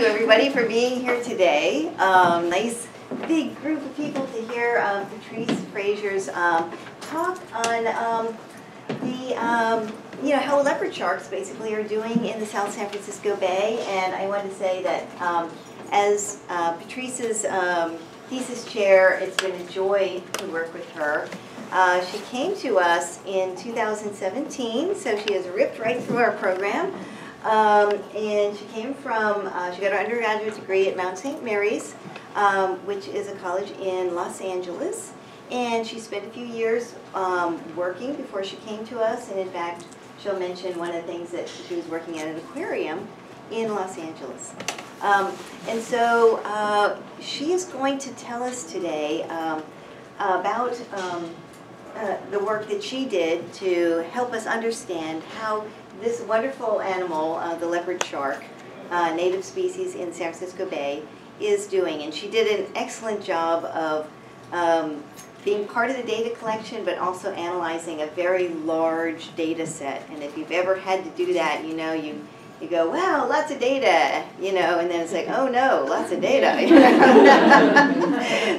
you everybody for being here today. Um, nice big group of people to hear um, Patrice Frazier's um, talk on um, the, um, you know, how leopard sharks basically are doing in the South San Francisco Bay. And I want to say that um, as uh, Patrice's thesis chair, it's been a joy to work with her. Uh, she came to us in 2017, so she has ripped right through our program. Um, and she came from, uh, she got her undergraduate degree at Mount St. Mary's, um, which is a college in Los Angeles. And she spent a few years um, working before she came to us. And in fact, she'll mention one of the things that she was working at an aquarium in Los Angeles. Um, and so uh, she is going to tell us today um, about um, uh, the work that she did to help us understand how this wonderful animal, uh, the leopard shark, uh, native species in San Francisco Bay, is doing. And she did an excellent job of um, being part of the data collection, but also analyzing a very large data set. And if you've ever had to do that, you know, you, you go, wow, lots of data, you know, and then it's like, oh no, lots of data.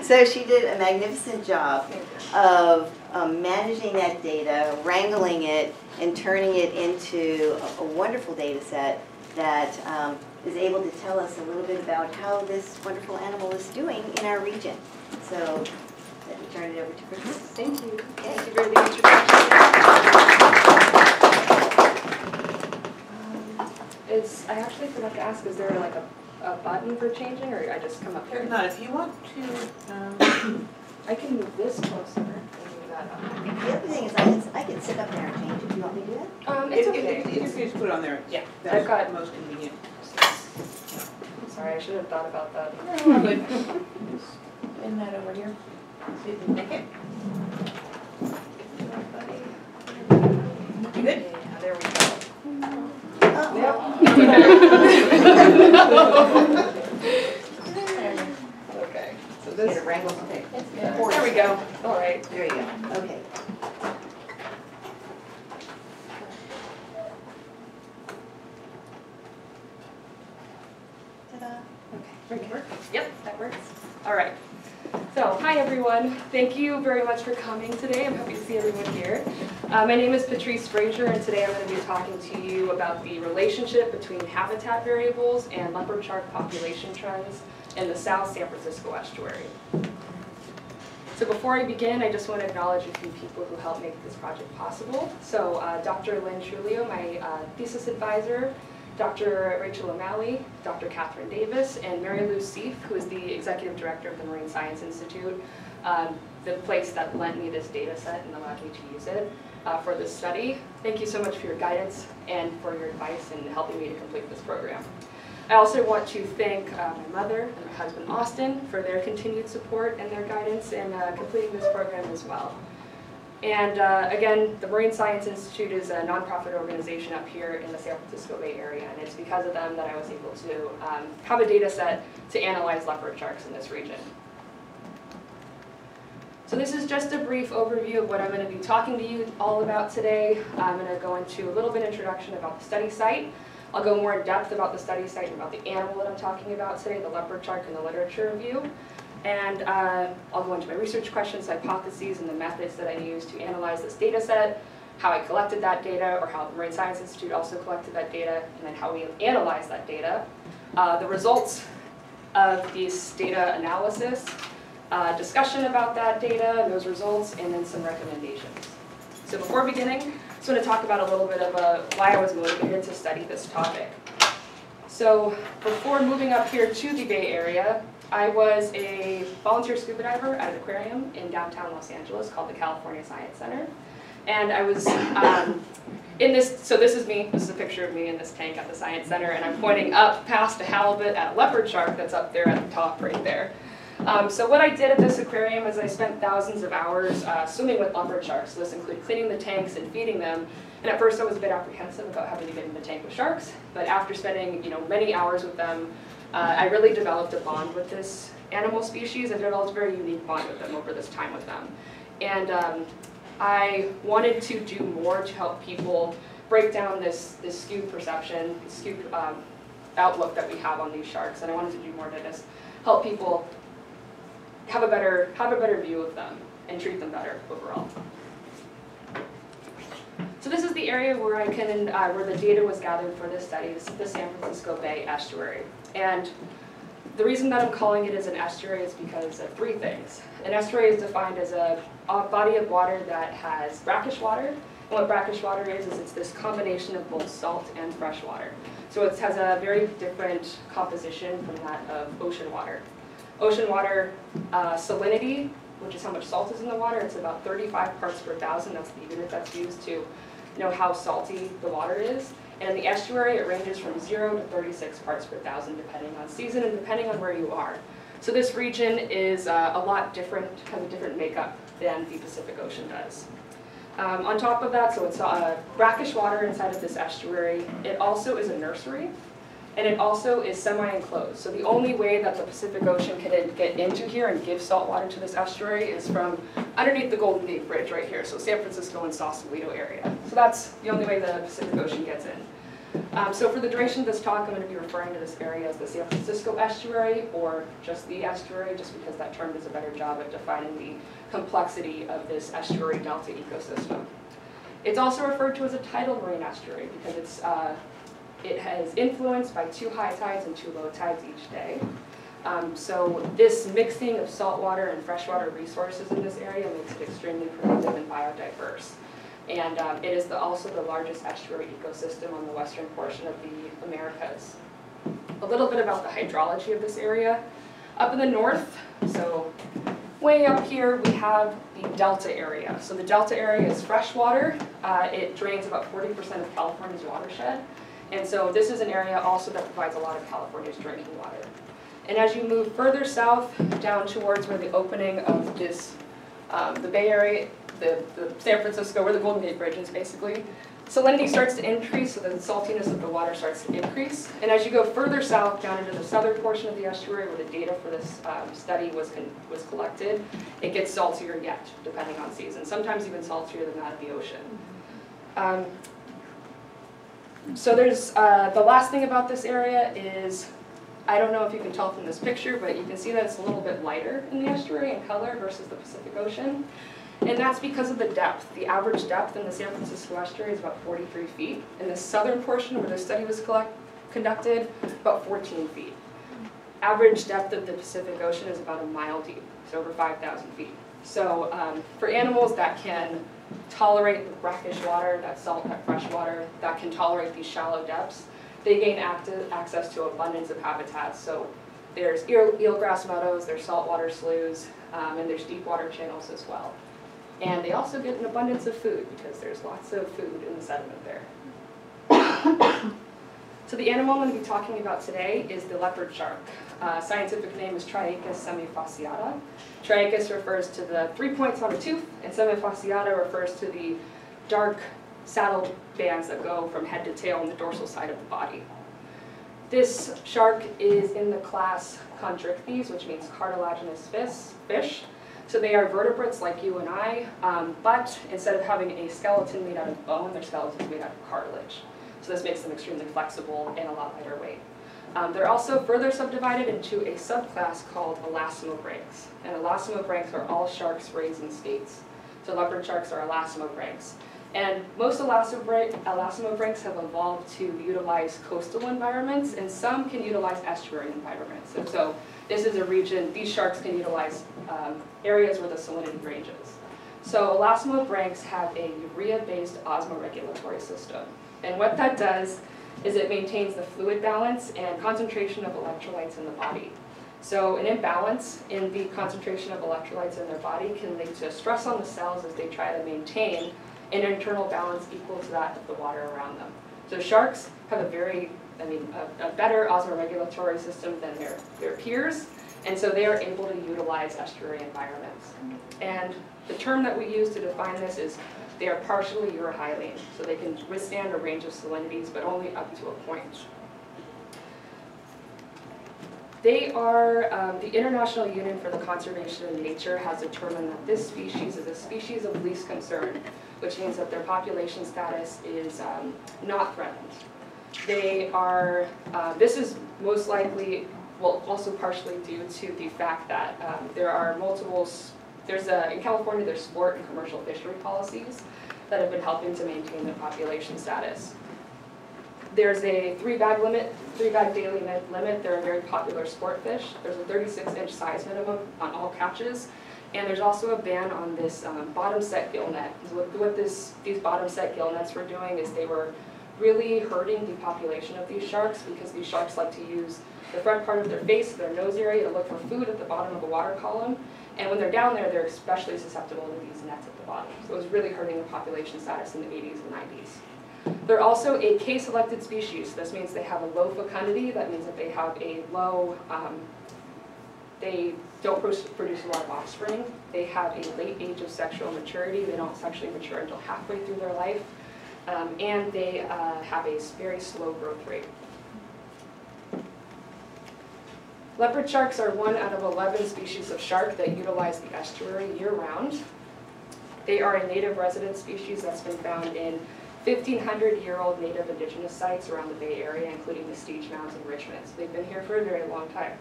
so she did a magnificent job of um, managing that data, wrangling it, and turning it into a, a wonderful data set that um, is able to tell us a little bit about how this wonderful animal is doing in our region. So let me turn it over to Patrice. Thank you. Okay. Thank you for the introduction. Um, It's, I actually forgot to ask, is there like a, a button for changing, or I just come up here? not, if you want to, um, I can move this closer and move that up. The other thing is I can, I can sit up there and change if you want me to do that. Um, it's if, okay. if you just put it on there, Yeah, that's I've got, most convenient. sorry, I should have thought about that. No, I'm good. Just Pin that over here, see if you can make it. You good? Yeah, there we go. Okay, so Get a wrangle, okay. there we go, all right. There you go, okay. Ta-da. Okay, work? Yep, that works. All right. So, hi everyone. Thank you very much for coming today. I'm happy to see everyone here. Uh, my name is Patrice Frazier, and today I'm going to be talking to you about the relationship between habitat variables and leopard shark population trends in the South San Francisco estuary. So before I begin, I just want to acknowledge a few people who helped make this project possible. So uh, Dr. Lynn Trulio, my uh, thesis advisor, Dr. Rachel O'Malley, Dr. Catherine Davis, and Mary Lou Seif, who is the executive director of the Marine Science Institute, um, the place that lent me this data set and allowed me to use it uh, for this study. Thank you so much for your guidance and for your advice in helping me to complete this program. I also want to thank uh, my mother and my husband Austin for their continued support and their guidance in uh, completing this program as well. And uh, again, the Marine Science Institute is a nonprofit organization up here in the San Francisco Bay Area, and it's because of them that I was able to um, have a data set to analyze leopard sharks in this region. So this is just a brief overview of what I'm going to be talking to you all about today. I'm going to go into a little bit introduction about the study site. I'll go more in depth about the study site and about the animal that I'm talking about today, the leopard shark and the literature review. And uh, I'll go into my research questions, hypotheses, and the methods that I used to analyze this data set, how I collected that data, or how the Marine Science Institute also collected that data, and then how we analyzed that data, uh, the results of this data analysis, uh, discussion about that data and those results, and then some recommendations. So before beginning, just want to talk about a little bit of uh, why I was motivated to study this topic. So before moving up here to the Bay Area, I was a volunteer scuba diver at an aquarium in downtown Los Angeles called the California Science Center. And I was um, in this, so this is me, this is a picture of me in this tank at the Science Center, and I'm pointing up past a halibut at a leopard shark that's up there at the top right there. Um, so what I did at this aquarium is I spent thousands of hours uh, swimming with leopard sharks. This included cleaning the tanks and feeding them. And at first I was a bit apprehensive about having to get in the tank with sharks, but after spending you know many hours with them, uh, I really developed a bond with this animal species and developed a very unique bond with them over this time with them. And um, I wanted to do more to help people break down this, this skewed perception, skewed um, outlook that we have on these sharks, and I wanted to do more to just help people have a better, have a better view of them and treat them better overall. So this is the area where I can, uh, where the data was gathered for this study. This is the San Francisco Bay Estuary. And the reason that I'm calling it as an estuary is because of three things. An estuary is defined as a, a body of water that has brackish water. And what brackish water is, is it's this combination of both salt and fresh water. So it has a very different composition from that of ocean water. Ocean water uh, salinity, which is how much salt is in the water, it's about 35 parts per thousand. That's the unit that's used to know how salty the water is. And in the estuary, it ranges from 0 to 36 parts per thousand depending on season and depending on where you are. So this region is uh, a lot different, has a different makeup than the Pacific Ocean does. Um, on top of that, so it's uh, brackish water inside of this estuary. It also is a nursery, and it also is semi-enclosed. So the only way that the Pacific Ocean can get into here and give salt water to this estuary is from underneath the Golden Gate Bridge right here, so San Francisco and Sausalito area. So that's the only way the Pacific Ocean gets in. Um, so for the duration of this talk, I'm going to be referring to this area as the San Francisco estuary or just the estuary, just because that term does a better job at defining the complexity of this estuary delta ecosystem. It's also referred to as a tidal marine estuary because it's, uh, it has influenced by two high tides and two low tides each day. Um, so this mixing of saltwater and freshwater resources in this area makes it extremely productive and biodiverse. And um, it is the, also the largest estuary ecosystem on the western portion of the Americas. A little bit about the hydrology of this area. Up in the north, so way up here, we have the delta area. So the delta area is freshwater. Uh, it drains about 40% of California's watershed. And so this is an area also that provides a lot of California's drinking water. And as you move further south, down towards where the opening of this, um, the Bay Area the, the San Francisco, where the Golden Gate Bridge is basically, salinity starts to increase, so the saltiness of the water starts to increase. And as you go further south, down into the southern portion of the estuary where the data for this um, study was, was collected, it gets saltier yet, depending on season, sometimes even saltier than that of the ocean. Um, so there's, uh, the last thing about this area is, I don't know if you can tell from this picture, but you can see that it's a little bit lighter in the estuary in color versus the Pacific Ocean. And that's because of the depth. The average depth in the San Francisco estuary is about 43 feet. In the southern portion where the study was collect, conducted, about 14 feet. Average depth of the Pacific Ocean is about a mile deep, so over 5,000 feet. So um, for animals that can tolerate the brackish water, that salt, that fresh water, that can tolerate these shallow depths, they gain active, access to abundance of habitats. So there's eel, eelgrass meadows, there's saltwater sloughs, um, and there's deep water channels as well. And they also get an abundance of food because there's lots of food in the sediment there. so the animal I'm going to be talking about today is the leopard shark. Uh, scientific name is Triakis semifasciata. Triachus refers to the three points on a tooth, and semifasciata refers to the dark saddle bands that go from head to tail on the dorsal side of the body. This shark is in the class Chondrichthyes, which means cartilaginous fish. So they are vertebrates like you and I, um, but instead of having a skeleton made out of bone, their skeleton is made out of cartilage. So this makes them extremely flexible and a lot lighter weight. Um, they're also further subdivided into a subclass called elasmobranchs. And elasmobranchs are all sharks raised in skates. So leopard sharks are elasmobranchs. And most elasmobranchs have evolved to utilize coastal environments, and some can utilize estuary environments. And so this is a region, these sharks can utilize um, areas where the salinity ranges. So elasmobranchs have a urea-based osmoregulatory system. And what that does is it maintains the fluid balance and concentration of electrolytes in the body. So an imbalance in the concentration of electrolytes in their body can lead to stress on the cells as they try to maintain an internal balance equal to that of the water around them. So sharks have a very, I mean, a, a better osmoregulatory system than their, their peers, and so they are able to utilize estuary environments. And the term that we use to define this is they are partially euryhaline, so they can withstand a range of salinities, but only up to a point. They are, um, the International Union for the Conservation of Nature has determined that this species is a species of least concern, which means that their population status is um, not threatened. They are, uh, this is most likely, well, also partially due to the fact that um, there are multiple, there's a, in California, there's sport and commercial fishery policies that have been helping to maintain the population status. There's a three bag limit, three bag daily mi- limit, they're a very popular sport fish. There's a thirty-six inch size minimum on all catches. And there's also a ban on this um, bottom set gill net. What, what this, these bottom set gill nets were doing is they were really hurting the population of these sharks because these sharks like to use the front part of their face, their nose area, to look for food at the bottom of a water column. And when they're down there, they're especially susceptible to these nets at the bottom. So it was really hurting the population status in the 80s and 90s. They're also a K-selected species. This means they have a low fecundity. That means that they have a low, um, they don't produce a lot of offspring. They have a late age of sexual maturity. They don't sexually mature until halfway through their life. Um, and they uh, have a very slow growth rate. Leopard sharks are one out of 11 species of shark that utilize the estuary year-round. They are a native resident species that's been found in 1,500-year-old native indigenous sites around the Bay Area, including the Stege Mounds and Richmond. So they've been here for a very long time.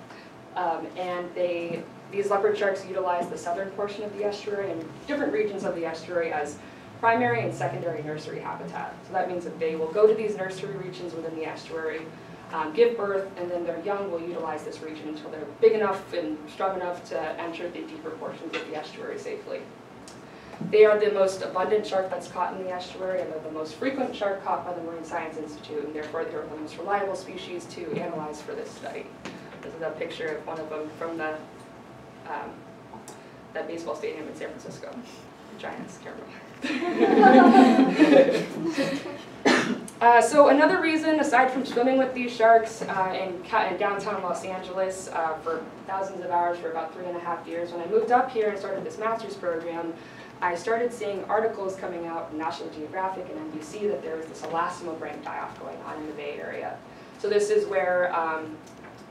Um, and they, these leopard sharks utilize the southern portion of the estuary and different regions of the estuary as primary and secondary nursery habitat. So that means that they will go to these nursery regions within the estuary, um, give birth, and then their young will utilize this region until they're big enough and strong enough to enter the deeper portions of the estuary safely. They are the most abundant shark that's caught in the estuary, and they're the most frequent shark caught by the Marine Science Institute, and therefore they're the most reliable species to analyze for this study. This is a picture of one of them from the, um, that baseball stadium in San Francisco, The Giants, Carolina. Uh, so another reason, aside from swimming with these sharks uh, in, in downtown Los Angeles uh, for thousands of hours for about three and a half years, when I moved up here and started this master's program, I started seeing articles coming out in National Geographic and NBC that there was this elasmobranch die-off going on in the Bay Area. So this is where um,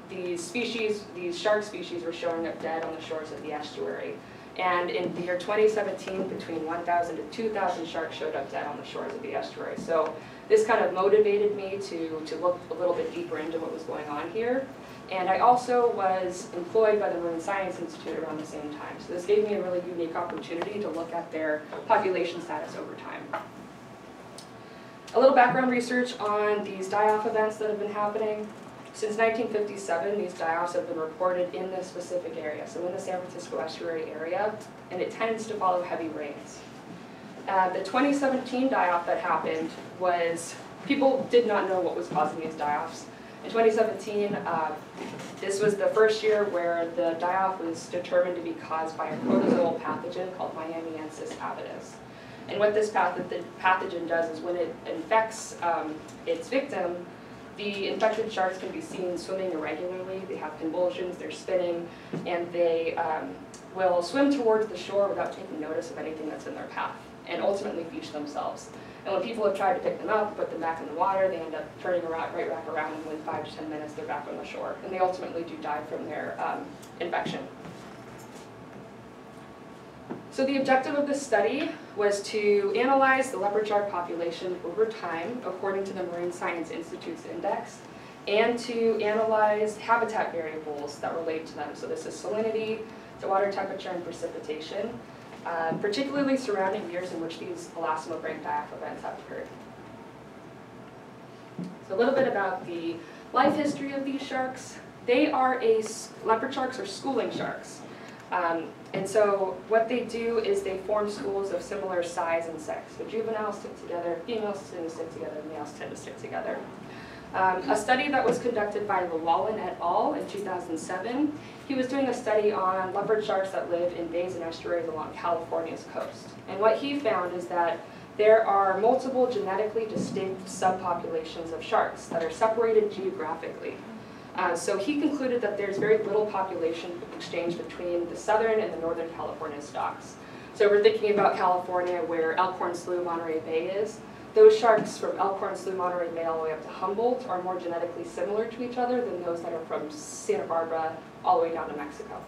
these species, these shark species were showing up dead on the shores of the estuary. And in the year 2017, between 1,000 to 2,000 sharks showed up dead on the shores of the estuary. So this kind of motivated me to, to look a little bit deeper into what was going on here. And I also was employed by the Marine Science Institute around the same time. So this gave me a really unique opportunity to look at their population status over time. A little background research on these die-off events that have been happening. Since 1957, these die-offs have been reported in this specific area, so in the San Francisco estuary area, and it tends to follow heavy rains. Uh, the 2017 die-off that happened was, people did not know what was causing these die-offs. In 2017, uh, this was the first year where the die-off was determined to be caused by a protozoal pathogen called Miamiensis avidus. And what this pathogen, pathogen does is when it infects um, its victim, the infected sharks can be seen swimming irregularly, they have convulsions, they're spinning, and they um, will swim towards the shore without taking notice of anything that's in their path, and ultimately beach themselves. And when people have tried to pick them up, put them back in the water, they end up turning around, right back around, and within five to 10 minutes, they're back on the shore. And they ultimately do die from their um, infection. So the objective of this study was to analyze the leopard shark population over time according to the Marine Science Institute's index and to analyze habitat variables that relate to them. So this is salinity, the water temperature, and precipitation, uh, particularly surrounding years in which these elasmobranch die-off events have occurred. So a little bit about the life history of these sharks. They are a, leopard sharks are schooling sharks. Um, and so what they do is they form schools of similar size and sex. So juveniles stick together, females tend to stick together, males tend to stick together. Um, a study that was conducted by Lewallen et al. in 2007, he was doing a study on leopard sharks that live in bays and estuaries along California's coast. And what he found is that there are multiple genetically distinct subpopulations of sharks that are separated geographically. Uh, so he concluded that there's very little population exchange between the southern and the northern California stocks. So we're thinking about California where Elkhorn Slough, Monterey Bay is. Those sharks from Elkhorn Slough, Monterey Bay all the way up to Humboldt are more genetically similar to each other than those that are from Santa Barbara all the way down to Mexico.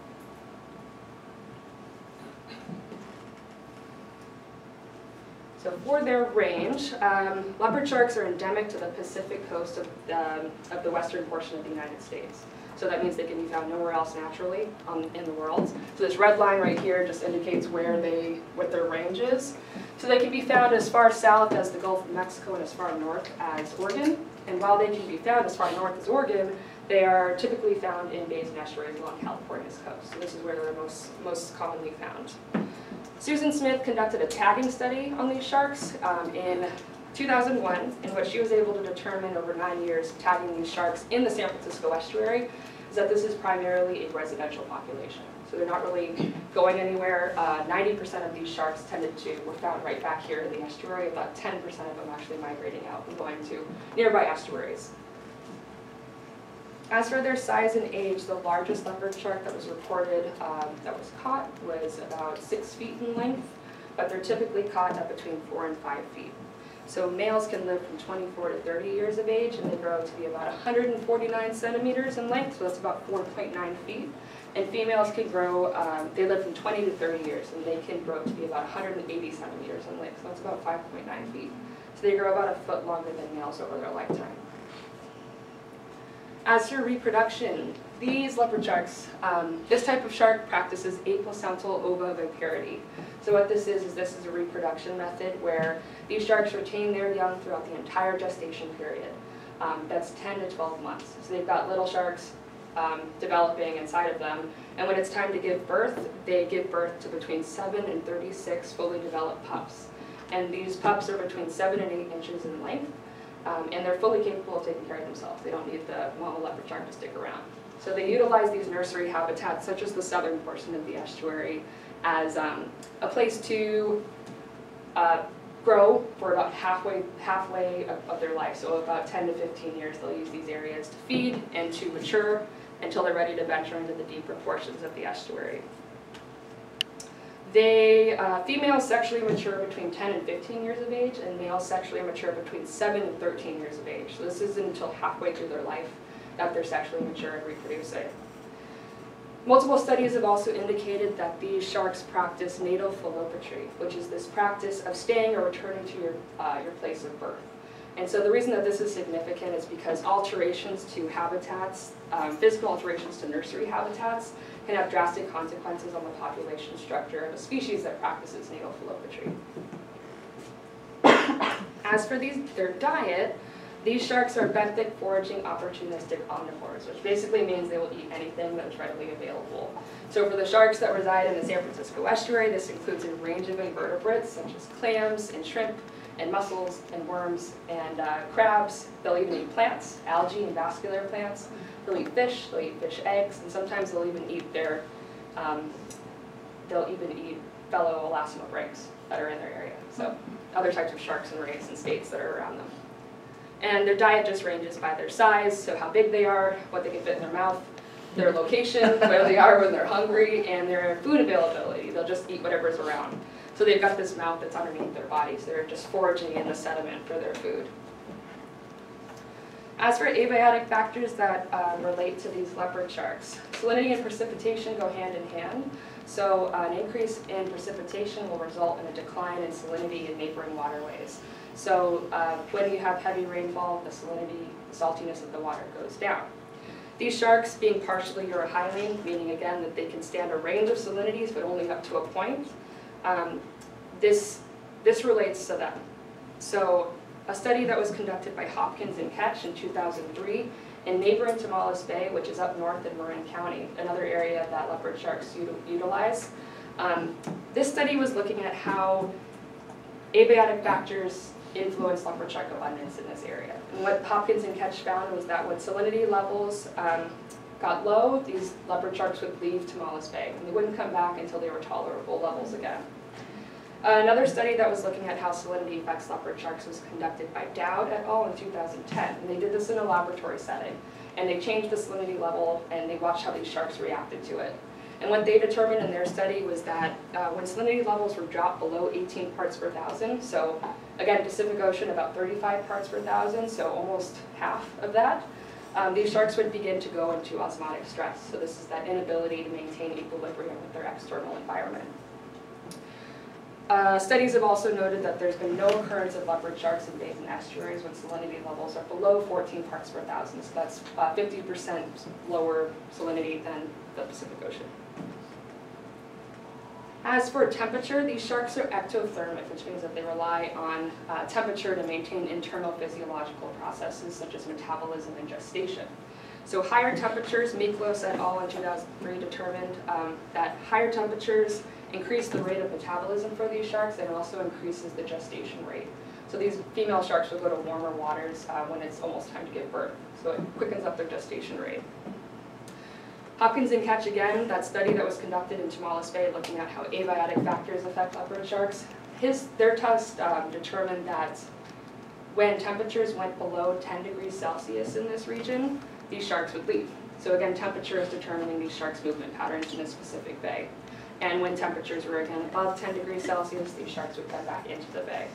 So for their range, um, leopard sharks are endemic to the Pacific coast of, um, of the western portion of the United States. So that means they can be found nowhere else naturally um, in the world. So this red line right here just indicates where they, what their range is. So they can be found as far south as the Gulf of Mexico and as far north as Oregon. And while they can be found as far north as Oregon, they are typically found in bays and estuaries along California's coast. So this is where they're most, most commonly found. Susan Smith conducted a tagging study on these sharks um, in 2001, in which she was able to determine over nine years tagging these sharks in the San Francisco estuary, is that this is primarily a residential population. So they're not really going anywhere. 90% of these sharks tended to, were found right back here in the estuary, about 10% of them actually migrating out and going to nearby estuaries. As for their size and age, the largest leopard shark that was reported um, that was caught was about six feet in length, but they're typically caught at between four and five feet. So males can live from 24 to 30 years of age, and they grow to be about 149 centimeters in length, so that's about 4.9 feet. And females can grow, um, they live from 20 to 30 years, and they can grow to be about 180 centimeters in length, so that's about 5.9 feet. So they grow about a foot longer than males over their lifetime. As for reproduction, these leopard sharks, um, this type of shark practices aplacental ovoviviparity. So what this is, is this is a reproduction method where these sharks retain their young throughout the entire gestation period. Um, that's 10 to 12 months. So they've got little sharks um, developing inside of them, and when it's time to give birth, they give birth to between 7 and 36 fully developed pups. And these pups are between 7 and 8 inches in length, um, and they're fully capable of taking care of themselves. They don't need the mama leopard shark to stick around. So they utilize these nursery habitats, such as the southern portion of the estuary, as um, a place to uh, grow for about halfway, halfway of, of their life. So about 10 to 15 years, they'll use these areas to feed and to mature until they're ready to venture into the deeper portions of the estuary. They, uh, females sexually mature between 10 and 15 years of age, and males sexually mature between 7 and 13 years of age. So this isn't until halfway through their life that they're sexually mature and reproducing. Multiple studies have also indicated that these sharks practice natal philopatry, which is this practice of staying or returning to your, uh, your place of birth. And so the reason that this is significant is because alterations to habitats, um, physical alterations to nursery habitats, can have drastic consequences on the population structure of a species that practices natal philopatry. As for these, their diet, these sharks are benthic foraging opportunistic omnivores, which basically means they will eat anything that is readily available. So for the sharks that reside in the San Francisco estuary, this includes a range of invertebrates such as clams and shrimp and mussels and worms and uh, crabs. They'll even eat plants, algae and vascular plants. They'll eat fish, they'll eat fish eggs, and sometimes they'll even eat their, um, they'll even eat fellow elasmobranchs that are in their area. So other types of sharks and rays and skates that are around them. And their diet just ranges by their size, so how big they are, what they can fit in their mouth, their location, where they are when they're hungry, and their food availability. They'll just eat whatever's around. So they've got this mouth that's underneath their body, so They're just foraging in the sediment for their food. As for abiotic factors that uh, relate to these leopard sharks, salinity and precipitation go hand in hand. So uh, an increase in precipitation will result in a decline in salinity in neighboring waterways. So uh, when you have heavy rainfall, the salinity, the saltiness of the water goes down. These sharks being partially euryhaline, meaning again that they can stand a range of salinities but only up to a point, um, this, this relates to them. So a study that was conducted by Hopkins and Cech in 2003 in neighboring Tomales Bay, which is up north in Marin County, another area that leopard sharks utilize. Um, this study was looking at how abiotic factors influence leopard shark abundance in this area. And what Hopkins and Cech found was that when salinity levels um, got low, these leopard sharks would leave Tomales Bay, and they wouldn't come back until they were tolerable levels again. Another study that was looking at how salinity affects leopard sharks was conducted by Dowd et al. in 2010. And they did this in a laboratory setting. And they changed the salinity level and they watched how these sharks reacted to it. And what they determined in their study was that uh, when salinity levels were dropped below 18 parts per thousand, so again, Pacific Ocean about 35 parts per thousand, so almost half of that, um, these sharks would begin to go into osmotic stress. So this is that inability to maintain equilibrium with their external environment. Uh, studies have also noted that there's been no occurrence of leopard sharks in bays and estuaries when salinity levels are below 14 parts per thousand. So that's uh, 50% lower salinity than the Pacific Ocean. As for temperature, these sharks are ectothermic, which means that they rely on uh, temperature to maintain internal physiological processes such as metabolism and gestation. So higher temperatures, Miklos et al. in 2003 determined um, that higher temperatures increase the rate of metabolism for these sharks and also increases the gestation rate. So these female sharks will go to warmer waters uh, when it's almost time to give birth. So it quickens up their gestation rate. Hopkins and Cech again, that study that was conducted in Tomales Bay looking at how abiotic factors affect leopard sharks, his, their test um, determined that when temperatures went below 10 degrees Celsius in this region, these sharks would leave. So again, temperature is determining these sharks' movement patterns in a specific bay. And when temperatures were again above 10 degrees Celsius, these sharks would come back into the bay.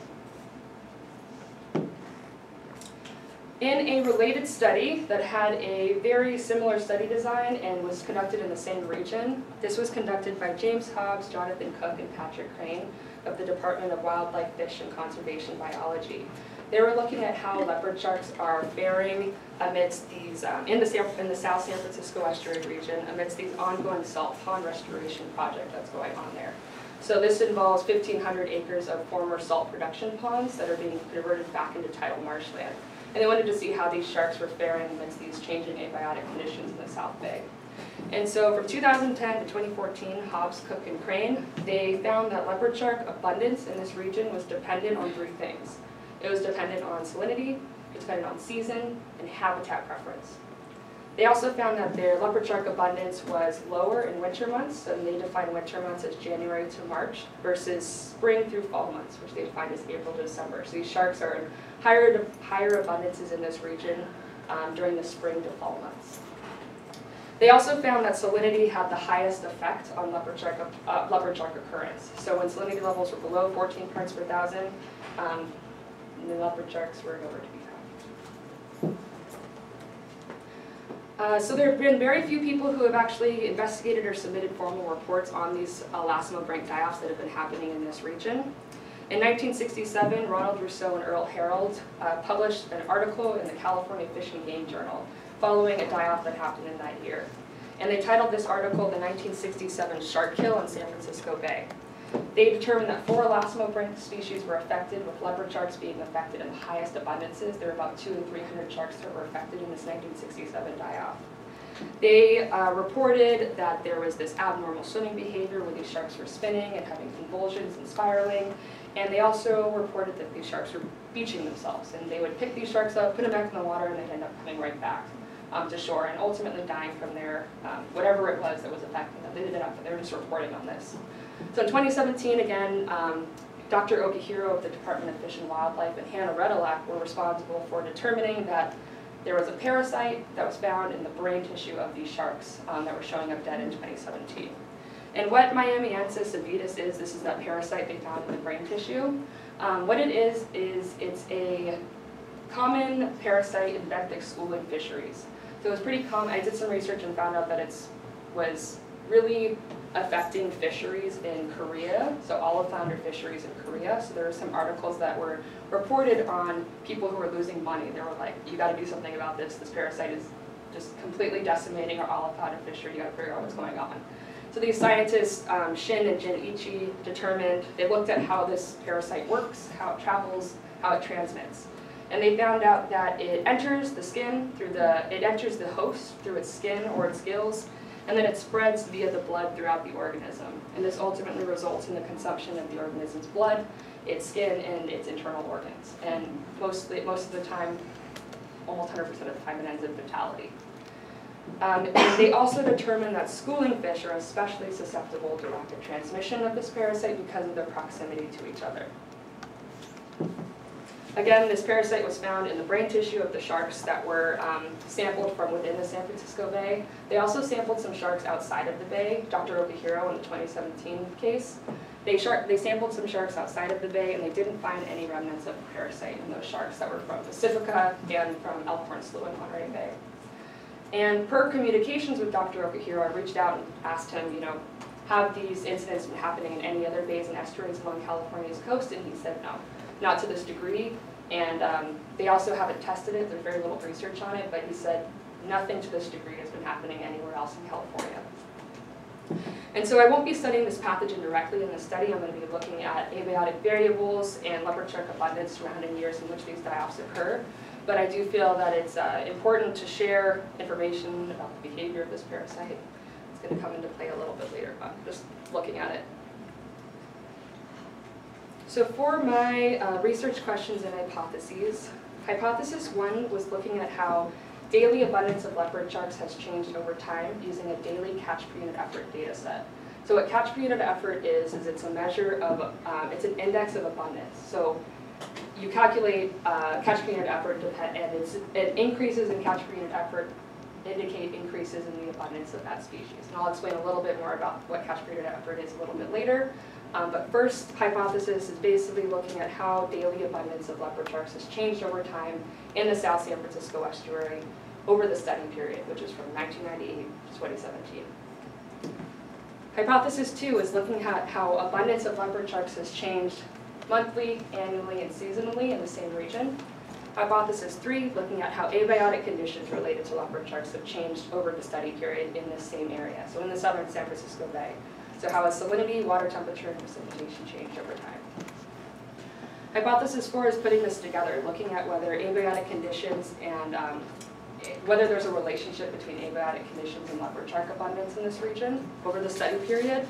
In a related study that had a very similar study design and was conducted in the same region, this was conducted by James Hobbs, Jonathan Cook, and Patrick Crain of the Department of Wildlife, Fish, and Conservation Biology. They were looking at how leopard sharks are faring amidst these, um, in, the, San- in the South San Francisco estuary region, amidst these ongoing salt pond restoration project that's going on there. So this involves 1,500 acres of former salt production ponds that are being converted back into tidal marshland. And they wanted to see how these sharks were faring amidst these changing abiotic conditions in the South Bay. And so from 2010 to 2014, Hobbs, Cook, and Crain, they found that leopard shark abundance in this region was dependent on three things. It was dependent on salinity, it was dependent on season, and habitat preference. They also found that their leopard shark abundance was lower in winter months, and they define winter months as January to March, versus spring through fall months, which they define as April to December. So these sharks are in higher, higher abundances in this region um, during the spring to fall months. They also found that salinity had the highest effect on leopard shark, uh, leopard shark occurrence. So when salinity levels were below 14 parts per thousand, um, the leopard sharks were nowhere to be found. Uh, so there have been very few people who have actually investigated or submitted formal reports on these elasmobranch die-offs that have been happening in this region. In 1967, Ronald Russo and Earl Herald uh, published an article in the California Fish and Game Journal following a die-off that happened in that year. And they titled this article the 1967 Shark Kill in San Francisco Bay. They determined that four elasmobranch species were affected, with leopard sharks being affected in the highest abundances. There were about two and 300 sharks that were affected in this 1967 die-off. They uh, reported that there was this abnormal swimming behavior where these sharks were spinning and having convulsions and spiraling. And they also reported that these sharks were beaching themselves. And they would pick these sharks up, put them back in the water, and they'd end up coming right back um, to shore and ultimately dying from their, um, whatever it was that was affecting them. They didn't know, they were just reporting on this. So in 2017, again, um, Dr. Okihiro of the Department of Fish and Wildlife and Hannah Redelack were responsible for determining that there was a parasite that was found in the brain tissue of these sharks um, that were showing up dead in 2017. And what Miamiensis avidus is, this is that parasite they found in the brain tissue. Um, what it is, is it's a common parasite in benthic schooling fisheries. So it was pretty common, I did some research and found out that it was really affecting fisheries in Korea, so olive flounder fisheries in Korea. So there were some articles that were reported on people who were losing money. They were like, you gotta do something about this, this parasite is just completely decimating our olive flounder fishery, you gotta figure out what's going on. So these scientists, um, Shin and Jinichi, determined, they looked at how this parasite works, how it travels, how it transmits. And they found out that it enters the skin through the, it enters the host through its skin or its gills, and then it spreads via the blood throughout the organism. And this ultimately results in the consumption of the organism's blood, its skin, and its internal organs. And mostly, most of the time, almost 100% of the time, it ends in fatality. Um, and they also determined that schooling fish are especially susceptible to rapid transmission of this parasite because of their proximity to each other. Again, this parasite was found in the brain tissue of the sharks that were um, sampled from within the San Francisco Bay. They also sampled some sharks outside of the bay, Dr. Okihiro in the 2017 case. They, they sampled some sharks outside of the bay and they didn't find any remnants of parasite in those sharks that were from Pacifica and from Elkhorn Slough in Monterey Bay. And per communications with Dr. Okihiro, I reached out and asked him, you know, have these incidents been happening in any other bays and estuaries along California's coast? And he said no, not to this degree. And um, they also haven't tested it, there's very little research on it, but he said nothing to this degree has been happening anywhere else in California. And so I won't be studying this pathogen directly in the study, I'm going to be looking at abiotic variables and leopard abundance surrounding years in which these die-offs occur. But I do feel that it's uh, important to share information about the behavior of this parasite. It's going to come into play a little bit later, but just looking at it. So for my uh, research questions and hypotheses, hypothesis one was looking at how daily abundance of leopard sharks has changed over time using a daily catch per unit effort data set. So what catch per unit effort is, is it's a measure of, um, it's an index of abundance. So you calculate uh, catch per unit effort depend, and it's, it increases in catch per unit effort indicate increases in the abundance of that species. And I'll explain a little bit more about what catch per unit effort is a little bit later. Um, but first hypothesis is basically looking at how daily abundance of leopard sharks has changed over time in the South San Francisco estuary over the study period, which is from 1998 to 2017. Hypothesis two is looking at how abundance of leopard sharks has changed monthly, annually, and seasonally in the same region. Hypothesis three, looking at how abiotic conditions related to leopard sharks have changed over the study period in this same area, so in the southern San Francisco Bay. So how has salinity, water temperature, and precipitation changed over time? Hypothesis four is putting this together, looking at whether abiotic conditions and um, whether there's a relationship between abiotic conditions and leopard shark abundance in this region over the study period.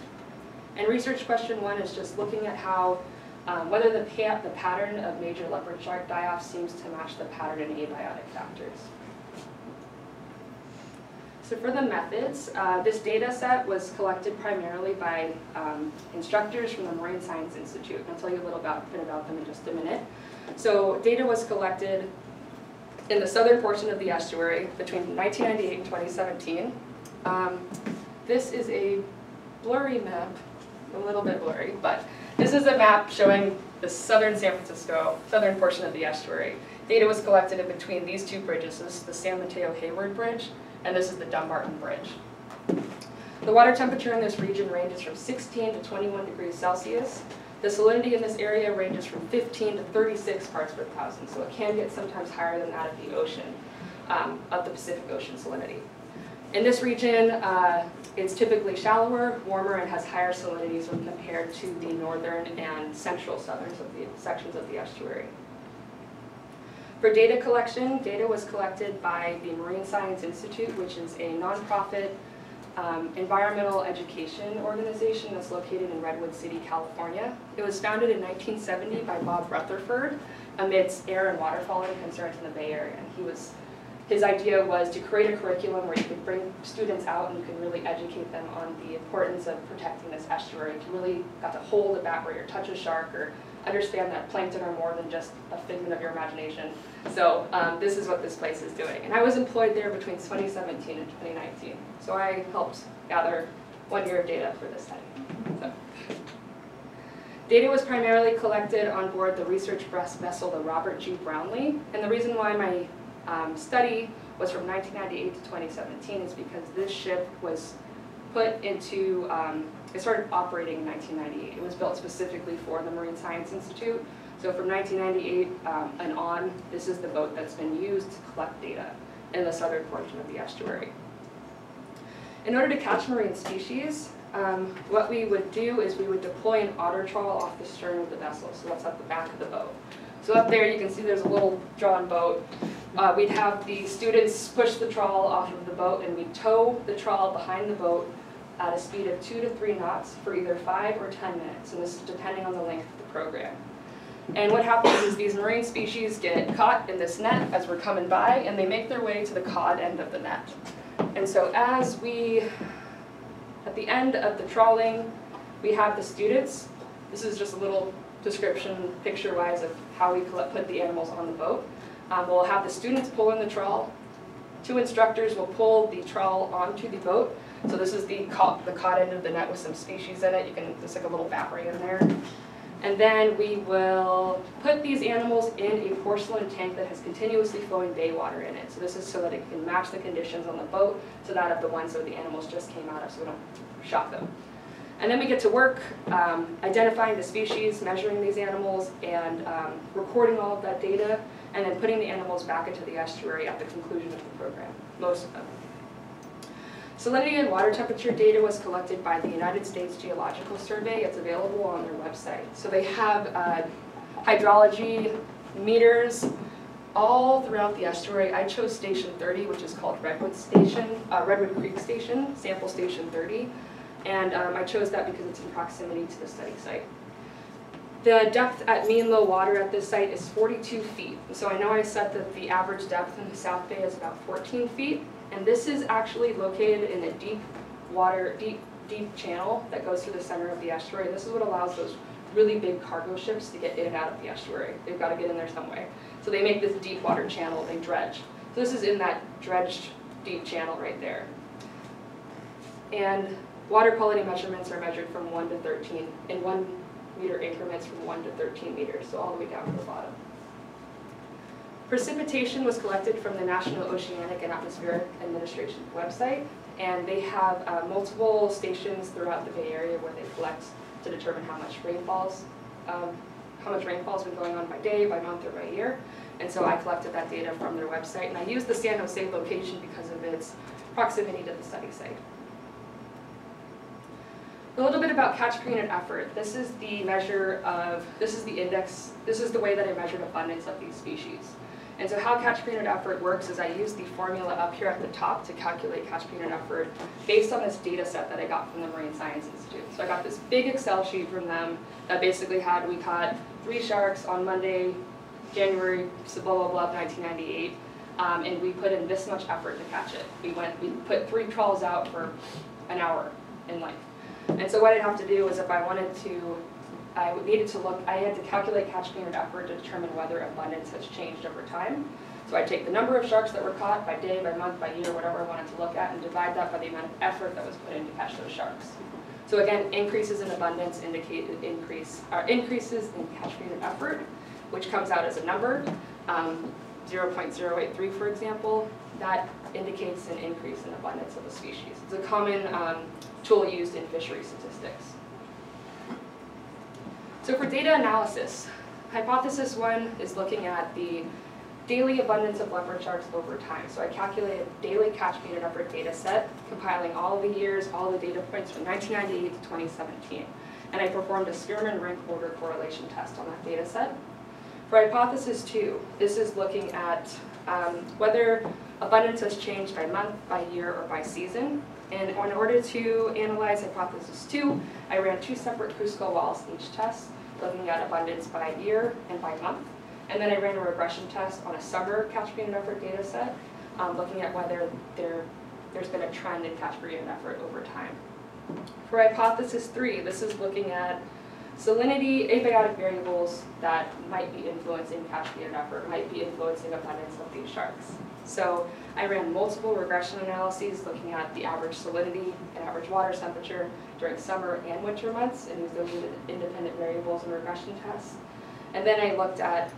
And research question one is just looking at how, um, whether the, the pattern of major leopard shark die-off seems to match the pattern in abiotic factors. So for the methods, uh, this data set was collected primarily by um, instructors from the Marine Science Institute. I'll tell you a little about, bit about them in just a minute. So data was collected in the southern portion of the estuary between 1998 and 2017. Um, this is a blurry map, a little bit blurry, but this is a map showing the southern San Francisco, southern portion of the estuary. Data was collected in between these two bridges. This is the San Mateo Hayward Bridge, and this is the Dumbarton Bridge. The water temperature in this region ranges from 16 to 21 degrees Celsius. The salinity in this area ranges from 15 to 36 parts per thousand, so it can get sometimes higher than that of the ocean, um, of the Pacific Ocean salinity. In this region, uh, it's typically shallower, warmer, and has higher salinities when compared to the northern and central southern of the sections of the estuary. For data collection, data was collected by the Marine Science Institute, which is a nonprofit um, environmental education organization that's located in Redwood City, California. It was founded in 1970 by Bob Rutherford amidst air and water quality concerns in the Bay Area. And he was, his idea was to create a curriculum where you could bring students out and you could really educate them on the importance of protecting this estuary, to really got to hold back where you touch a shark or understand that plankton are more than just a figment of your imagination. So um, this is what this place is doing. And I was employed there between 2017 and 2019. So I helped gather one year of data for this study. So. Data was primarily collected on board the research vessel, the Robert G. Brownlee. And the reason why my um, study was from 1998 to 2017 is because this ship was put into, um, it started operating in 1998. It was built specifically for the Marine Science Institute. So from 1998 um, and on, this is the boat that's been used to collect data in the southern portion of the estuary. In order to catch marine species, um, what we would do is we would deploy an otter trawl off the stern of the vessel, so that's at the back of the boat. So up there you can see there's a little drawn boat. Uh, we'd have the students push the trawl off of the boat and we'd tow the trawl behind the boat at a speed of two to three knots for either five or 10 minutes, and this is depending on the length of the program. And what happens is these marine species get caught in this net as we're coming by, and they make their way to the cod end of the net. And so as we, at the end of the trawling, we have the students. This is just a little description, picture-wise, of how we put the animals on the boat. Um, we'll have the students pull in the trawl. Two instructors will pull the trawl onto the boat. So this is the cod, the cod end of the net with some species in it. You can, there's like a little battery in there. And then we will put these animals in a porcelain tank that has continuously flowing bay water in it. So this is so that it can match the conditions on the boat to that of the ones that the animals just came out of so we don't shock them. And then we get to work um, identifying the species, measuring these animals, and um, recording all of that data, and then putting the animals back into the estuary at the conclusion of the program, most of them. Salinity and water temperature data was collected by the United States Geological Survey. It's available on their website. So they have uh, hydrology meters all throughout the estuary. I chose Station 30, which is called Redwood Station, uh, Redwood Creek Station, sample Station 30. And um, I chose that because it's in proximity to the study site. The depth at mean low water at this site is 42 feet. So I know I said that the average depth in the South Bay is about 14 feet. And this is actually located in a deep water, deep, deep channel that goes through the center of the estuary. This is what allows those really big cargo ships to get in and out of the estuary. They've got to get in there some way. So they make this deep water channel, they dredge. So this is in that dredged deep channel right there. And water quality measurements are measured from 1 to 13, in 1 meter increments from 1 to 13 meters, so all the way down to the bottom. Precipitation was collected from the National Oceanic and Atmospheric Administration website, and they have uh, multiple stations throughout the Bay Area where they collect to determine how much rainfalls, um, how much rainfall's been going on by day, by month, or by year. And so I collected that data from their website, and I used the San Jose location because of its proximity to the study site. A little bit about catch per unit effort. This is the measure of, this is the index, this is the way that I measured abundance of these species. And so how catch per unit effort works is I use the formula up here at the top to calculate catch per unit effort based on this data set that I got from the Marine Science Institute. So I got this big Excel sheet from them that basically had, we caught three sharks on Monday, January, blah, blah, blah, 1998. Um, and we put in this much effort to catch it. We went, we put three trawls out for an hour in length. And so what I'd have to do is if I wanted to, I needed to look, I had to calculate catch per unit effort to determine whether abundance has changed over time. So I take the number of sharks that were caught by day, by month, by year, whatever I wanted to look at, and divide that by the amount of effort that was put in to catch those sharks. So again, increases in abundance indicate increase, or increases in catch per unit effort, which comes out as a number. Um, 0.083, for example, that indicates an increase in abundance of a species. It's a common um, tool used in fishery statistics. So for data analysis, hypothesis one is looking at the daily abundance of leopard sharks over time. So I calculated daily catch unit effort data set, compiling all the years, all the data points from 1998 to 2017. And I performed a Spearman rank order correlation test on that data set. For hypothesis two, this is looking at um, whether abundance has changed by month, by year, or by season. And in order to analyze hypothesis two, I ran two separate Cusco walls each test, looking at abundance by year and by month. And then I ran a regression test on a summer catch per unit effort data set, um, looking at whether there, there's been a trend in catch per unit effort over time. For hypothesis three, this is looking at salinity, abiotic variables that might be influencing catch per unit effort, might be influencing abundance of these sharks. So I ran multiple regression analyses looking at the average salinity and average water temperature during summer and winter months and used those independent variables in regression tests. And then I looked at